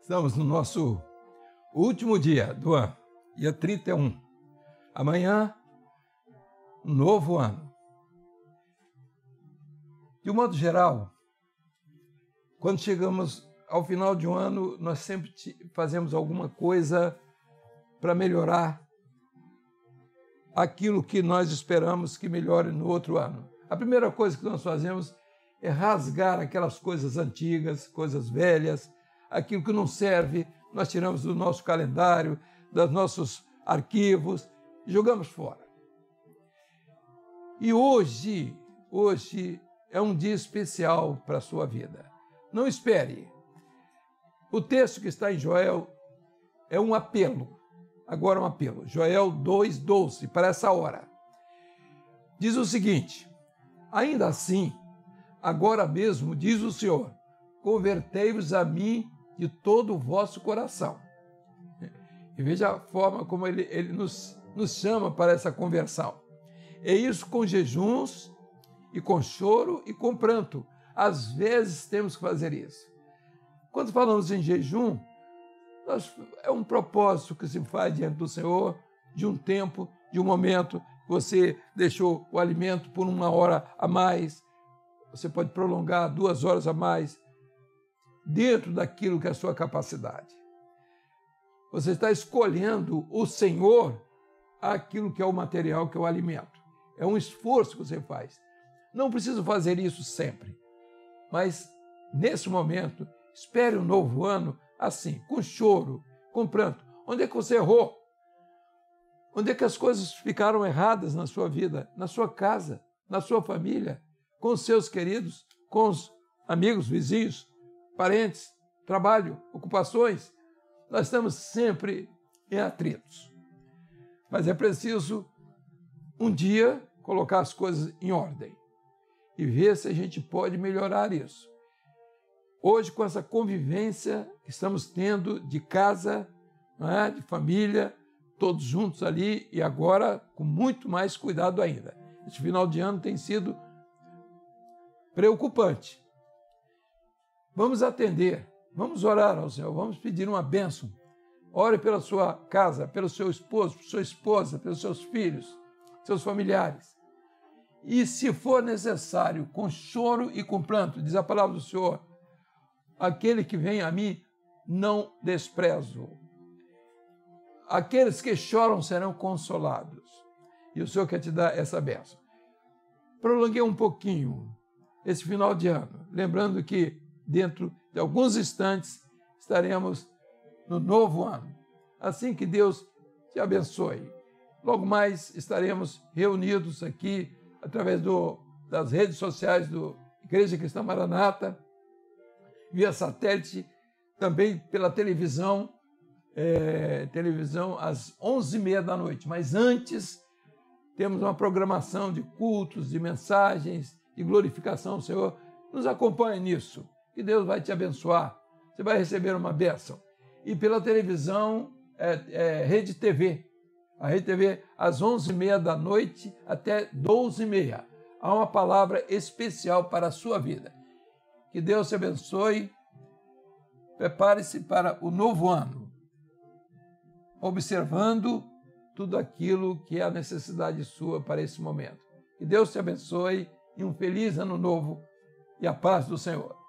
Estamos no nosso último dia do ano, dia 31. Amanhã, um novo ano. De um modo geral, quando chegamos ao final de um ano, nós sempre fazemos alguma coisa para melhorar aquilo que nós esperamos que melhore no outro ano. A primeira coisa que nós fazemos é rasgar aquelas coisas antigas, coisas velhas, aquilo que não serve, nós tiramos do nosso calendário, dos nossos arquivos, jogamos fora. E hoje, hoje é um dia especial para a sua vida. Não espere. O texto que está em Joel é um apelo. Agora um apelo. Joel 2:12 para essa hora. Diz o seguinte: Ainda assim, agora mesmo diz o Senhor: Convertei-vos a mim de todo o vosso coração. E veja a forma como ele, ele nos, nos chama para essa conversão. É isso com jejuns, e com choro e com pranto. Às vezes temos que fazer isso. Quando falamos em jejum, nós, é um propósito que se faz diante do Senhor, de um tempo, de um momento. Você deixou o alimento por uma hora a mais, você pode prolongar duas horas a mais dentro daquilo que é a sua capacidade. Você está escolhendo o Senhor aquilo que é o material, que é o alimento. É um esforço que você faz. Não preciso fazer isso sempre, mas nesse momento, espere um novo ano assim, com choro, com pranto. Onde é que você errou? Onde é que as coisas ficaram erradas na sua vida, na sua casa, na sua família, com os seus queridos, com os amigos, vizinhos, parentes, trabalho, ocupações. Nós estamos sempre em atritos. Mas é preciso um dia colocar as coisas em ordem e ver se a gente pode melhorar isso. Hoje, com essa convivência que estamos tendo de casa, é? de família, todos juntos ali e agora com muito mais cuidado ainda. Este final de ano tem sido preocupante. Vamos atender, vamos orar ao Senhor, vamos pedir uma bênção. Ore pela sua casa, pelo seu esposo, pela sua esposa, pelos seus filhos, seus familiares. E se for necessário, com choro e com pranto, diz a palavra do Senhor, aquele que vem a mim não desprezo. Aqueles que choram serão consolados. E o Senhor quer te dar essa bênção. Prolonguei um pouquinho esse final de ano, lembrando que dentro de alguns instantes, estaremos no novo ano. Assim que Deus te abençoe. Logo mais estaremos reunidos aqui através do, das redes sociais do Igreja Cristã Maranata, via satélite, também pela televisão, é, televisão às 11h30 da noite. Mas antes, temos uma programação de cultos, de mensagens, de glorificação ao Senhor. Nos acompanhe nisso que Deus vai te abençoar. Você vai receber uma bênção. E pela televisão, é, é, Rede TV. A Rede TV, às 11h30 da noite até 12h30. Há uma palavra especial para a sua vida. Que Deus te abençoe. Prepare-se para o novo ano, observando tudo aquilo que é a necessidade sua para esse momento. Que Deus te abençoe e um feliz ano novo e a paz do Senhor.